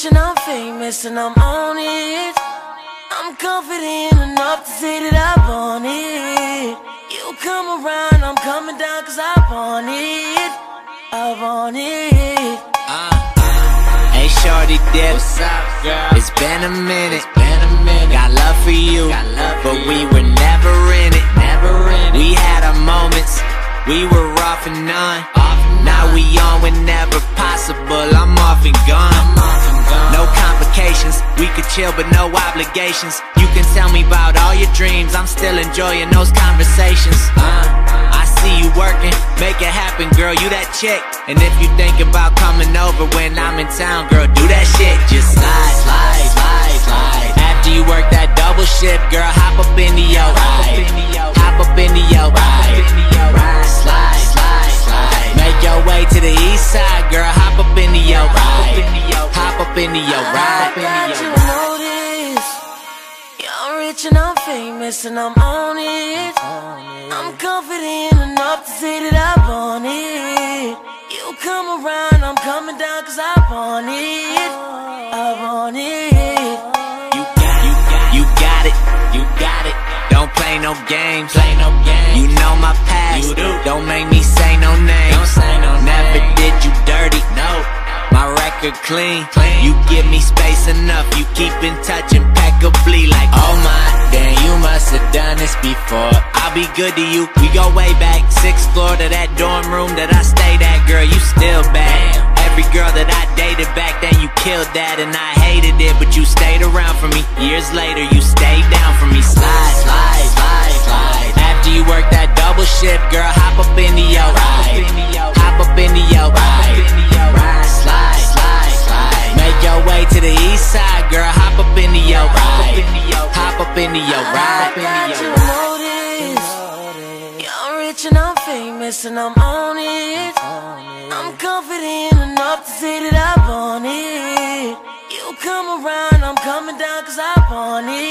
rich and I'm famous and I'm on it. I'm confident enough to say that I want it. You come around, I'm coming down cause I want it. I want it. Uh, hey shorty dip. What's up, girl? It's been a minute. It's been a minute. Got love for you, Got love for but you. we were never in it. Never in it. We had our moments. We were off and on. Off and now on. we on whenever possible. I'm off and gone. No complications. We could chill, but no obligations. You can tell me about all your dreams. I'm still enjoying those conversations. Uh, I see you working, make it happen, girl. You that chick. And if you think about coming over when I'm in town, girl, do that shit. Just into your ride. Got you notice. You're rich and I'm famous and I'm on it. I'm confident enough to say that I want it. You come around, I'm coming down cause I want it. I want it. You got, you got, you got it, you got it. Don't play no games, play no games. You know my past. You do. Don't make me say no names. Don't say no Never names. did you dirty. No. Record clean. Clean. You give me space enough. You keep in touch impeccably. Like oh my, then you must have done this before. I'll be good to you. We go way back, sixth floor to that dorm room that I stayed at. Girl, you still bad. Every girl that I dated back then, you killed that, and I hated it. But you stayed around for me. Years later, you stayed down for me. Slide, slide, slide, slide. After you work that double shift, girl, side, girl. Hop up into your ride. Hop up into your ride. Got you notice. You're rich and I'm famous and I'm on it. I'm confident enough to say that I want it. You come around, I'm coming down cause I want it.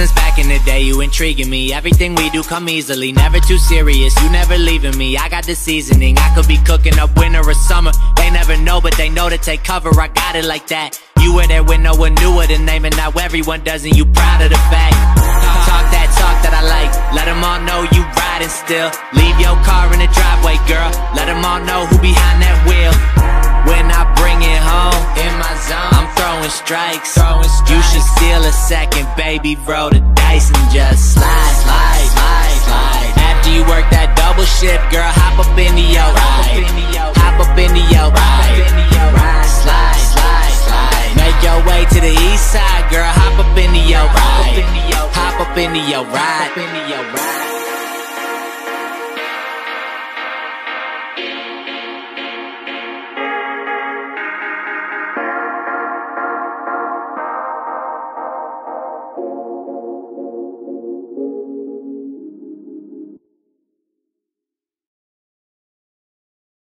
Since back in the day, you intriguing me. Everything we do come easily, never too serious. You never leaving me. I got the seasoning. I could be cooking up winter or summer. They never know, but they know to take cover. I got it like that. You were there when no one knew what the name, and now everyone does, and you proud of the fact. Talk that talk that I like. Let them all know you riding still. Leave your car in the driveway, girl. Let them all know who behind that wheel. When I bring it throwing strikes. Throwing You should steal a second, baby. Roll the dice and just slide, slide, slide, slide. After you work that double shift, girl, hop up into your ride. Hop up into your ride. Ride, slide, slide, slide. Make your way to the east side, girl. Hop up into your ride. Hop up into your ride.